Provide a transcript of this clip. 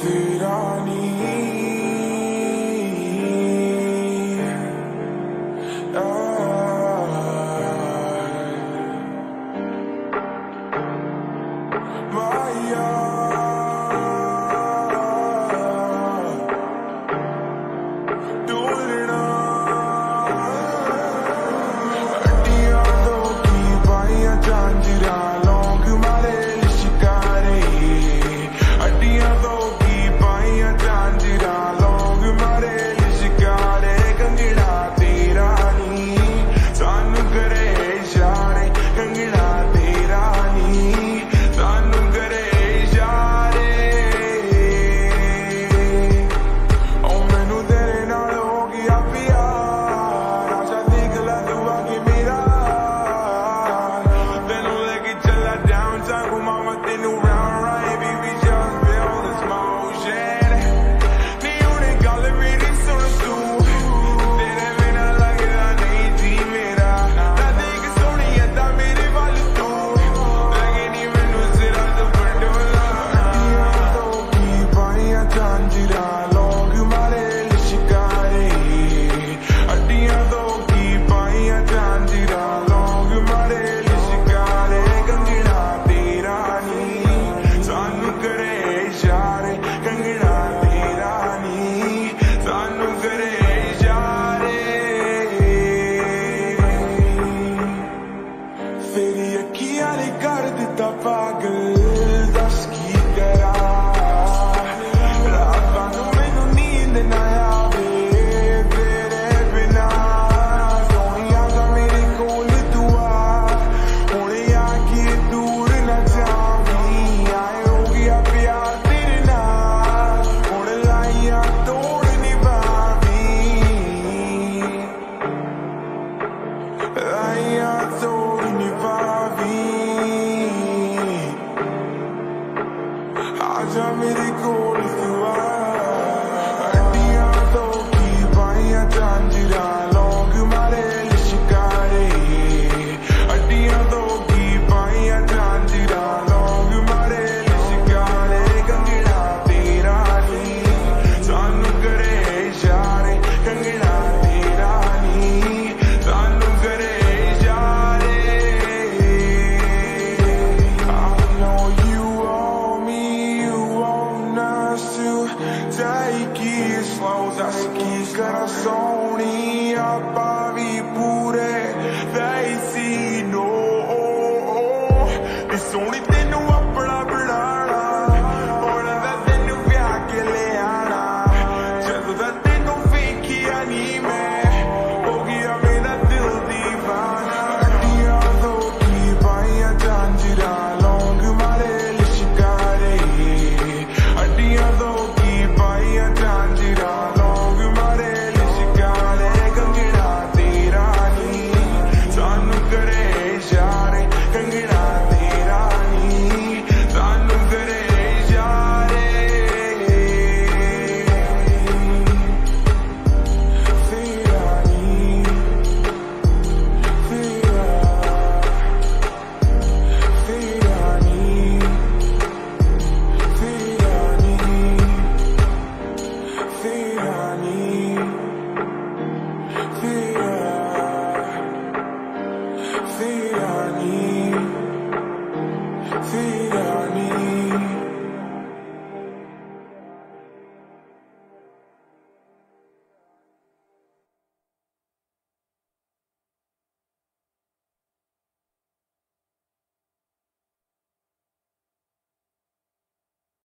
Food I need. My eyes. Acaba mi ricordo Take it slow, acho que isso era só um dia me.